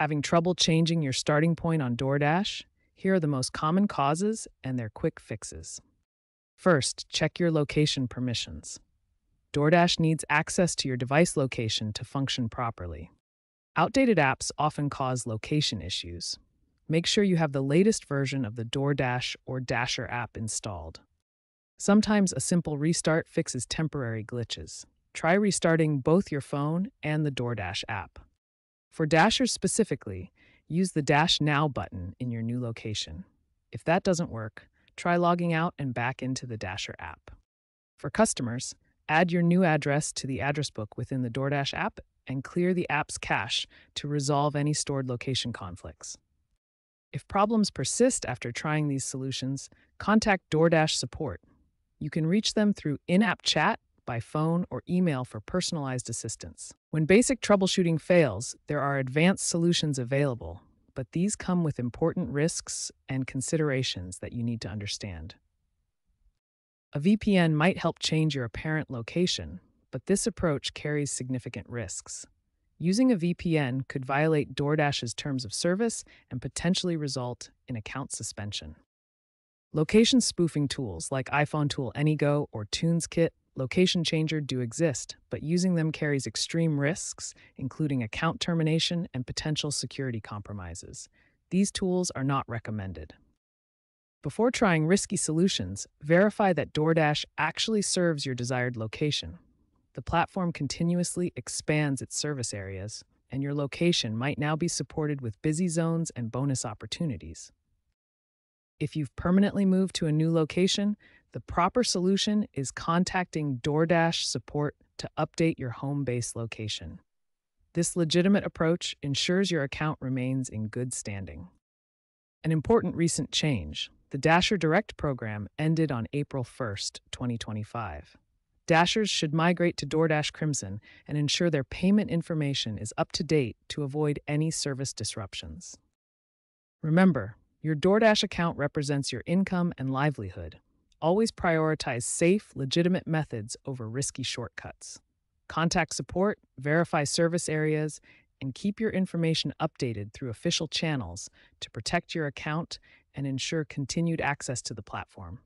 Having trouble changing your starting point on DoorDash? Here are the most common causes and their quick fixes. First, check your location permissions. DoorDash needs access to your device location to function properly. Outdated apps often cause location issues. Make sure you have the latest version of the DoorDash or Dasher app installed. Sometimes a simple restart fixes temporary glitches. Try restarting both your phone and the DoorDash app. For Dashers specifically, use the Dash Now button in your new location. If that doesn't work, try logging out and back into the Dasher app. For customers, add your new address to the address book within the DoorDash app and clear the app's cache to resolve any stored location conflicts. If problems persist after trying these solutions, contact DoorDash support. You can reach them through in app chat, by phone, or email for personalized assistance. When basic troubleshooting fails, there are advanced solutions available, but these come with important risks and considerations that you need to understand. A VPN might help change your apparent location, but this approach carries significant risks. Using a VPN could violate DoorDash's terms of service and potentially result in account suspension. Location spoofing tools like iPhone Tool AnyGo or TunesKit Location Changer do exist, but using them carries extreme risks, including account termination and potential security compromises. These tools are not recommended. Before trying risky solutions, verify that DoorDash actually serves your desired location. The platform continuously expands its service areas, and your location might now be supported with busy zones and bonus opportunities. If you've permanently moved to a new location, the proper solution is contacting DoorDash support to update your home base location. This legitimate approach ensures your account remains in good standing. An important recent change the Dasher Direct program ended on April 1st, 2025. Dashers should migrate to DoorDash Crimson and ensure their payment information is up to date to avoid any service disruptions. Remember, your DoorDash account represents your income and livelihood. Always prioritize safe, legitimate methods over risky shortcuts. Contact support, verify service areas, and keep your information updated through official channels to protect your account and ensure continued access to the platform.